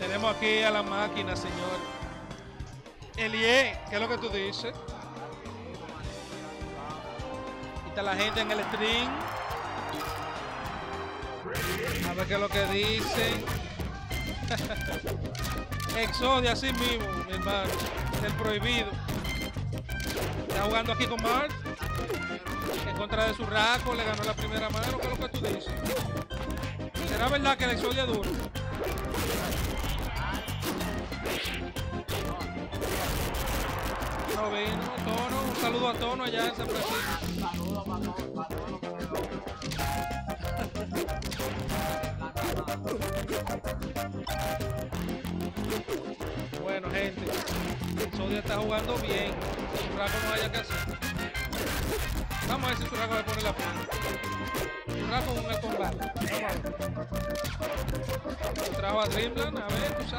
Tenemos aquí a la máquina, señor. Elie, ¿qué es lo que tú dices? Está la gente en el stream. A ver qué es lo que dicen. Exodia, así mismo, mi hermano. El prohibido. Está jugando aquí con Mark. En contra de su raco, le ganó la primera mano. ¿Qué es lo que tú dices? ¿Será verdad que el Exodia duro? No vino, Tono. Un saludo a Tono allá en San Francisco. Bueno, gente, Sodia está jugando bien. Surraco no haya que hacer. Vamos a ver si Surraco le pone la pena. Surraco con el combate. Vamos a Dreamland, a ver, tú.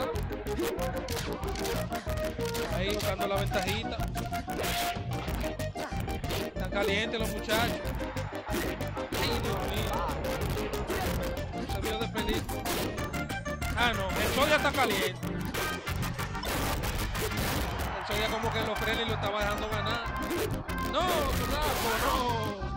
Ahí buscando la ventajita. Están calientes los muchachos. Ay, Dios mío. Se vio de película. Ah, no, el sol ya está caliente. El sol ya como que lo frena y lo estaba dejando ganar. No, Churraco, no.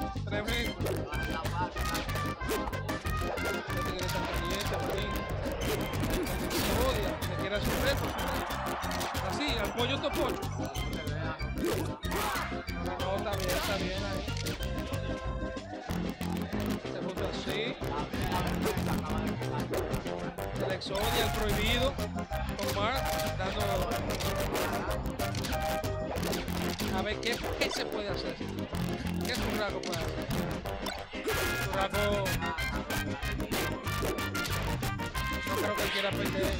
Exodia, el prohibido. Con Mark, dando. A ver, ¿qué, qué se puede hacer? ¿Qué Churraco puede hacer? Churraco. No creo que quiera perder.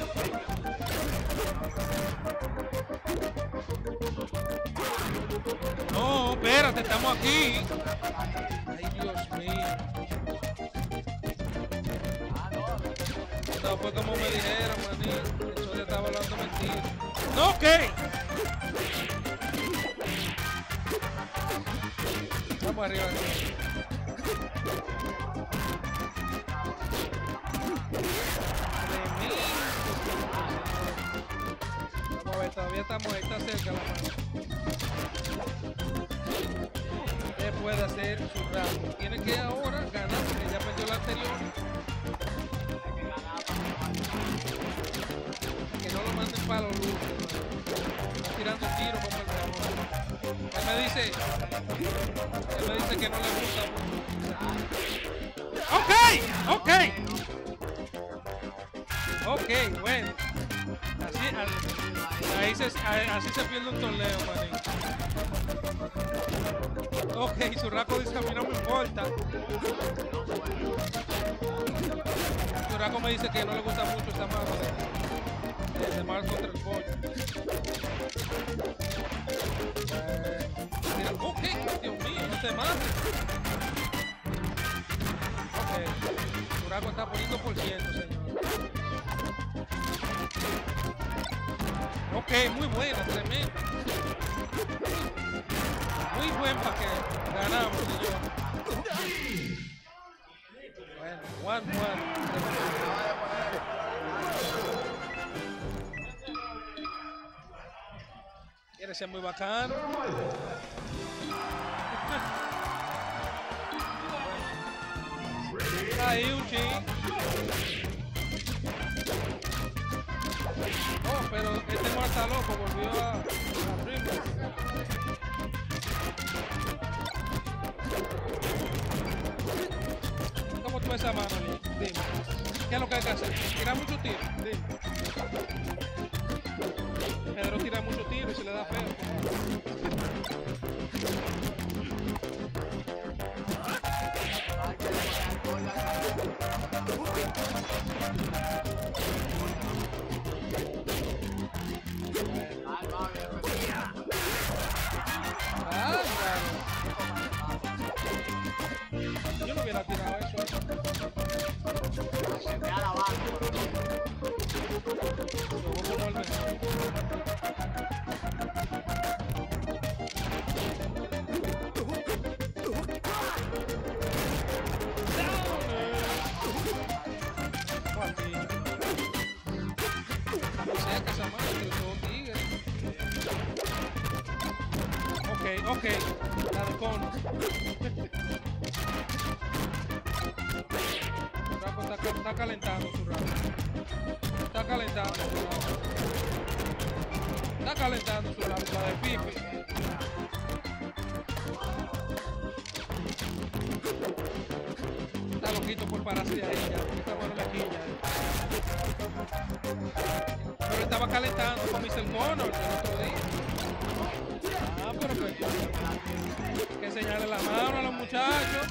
No, espérate, estamos aquí. Ay, Dios mío. No fue como me dijeron, maní. Eso ya estaba hablando mentira. No, ¿qué? Vamos arriba. Vamos a ver, todavía estamos ahí, está cerca la mano. ¿Qué puede hacer su ramo? Tiene que ahora ganar porque ya perdió la anterior. No lo manden para los lujos. Está tirando tiros como el dragón. Él me dice, él me dice que no le gusta. Ok, ok. Ok, bueno. Así, ahí se, así se pierde un torneo, manín. Ok, Surraco dice a mí no me importa. Surraco me dice que no le gusta mucho esta mano de, de, de Mar contra el pollo. Eh, mira, ok, Dios mío, no te mates. Ok, Surraco está poniendo por ciento, señor. Ok, muy buena, tremendo. Muy buen paquete. Ganamos, señor. Bueno, one, one. Ser muy bacano. Ahí un ching. Oh, pero este no está loco, volvió a, a Dreamland. ¿Cómo tú esa mano? Dime. ¿Qué es lo que hay que hacer? ¿Tirar mucho tiro? Dime. Ok, la de cono. Raco está, ca- está calentando su raco. Está calentando su raco. Está calentando su raco, la de pipi. Está loquito por pararse ahí ya. Está bueno la quilla. Pero estaba calentando con Mr. Connor el otro día. Que, señale la mano a los muchachos.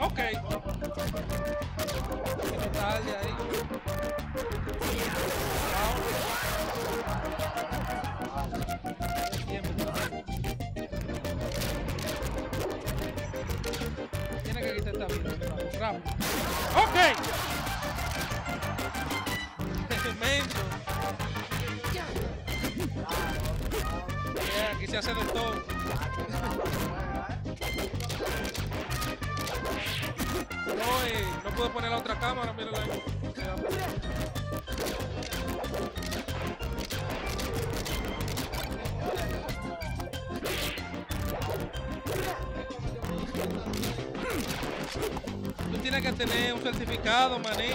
ok. Tarde ahí. Tiene que quitar esta vida. Rápido. Puedo poner la otra cámara, mírala ahí. Tú tienes que tener un certificado, maní.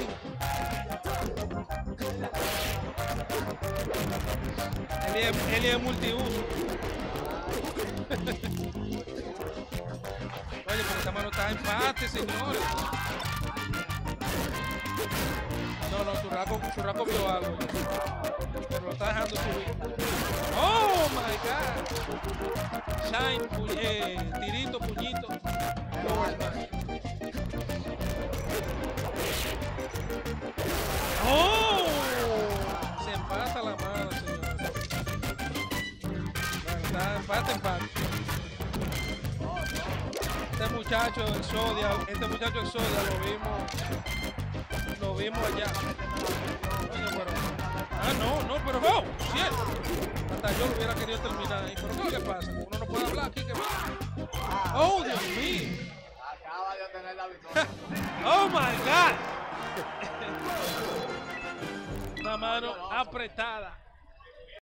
Él es, es multiuso. Oye, pero esta mano está empate, señores. No, no, Churraco, Churraco vio algo. Pero lo está dejando subir. ¡Oh, my God! Shine, pu eh, tirito, puñito. Forward smash. ¡Oh! Se empata la mano. Bueno, está. Este muchacho Exodia, este muchacho Exodia lo vimos, lo vimos allá. Pero, ah, no, no, pero oh, shit. Hasta yo lo hubiera querido terminar ahí. Pero ¿qué pasa? Uno no puede hablar aquí, que Oh, Dios mío. Acaba de obtener la victoria. Oh my God. Una mano apretada.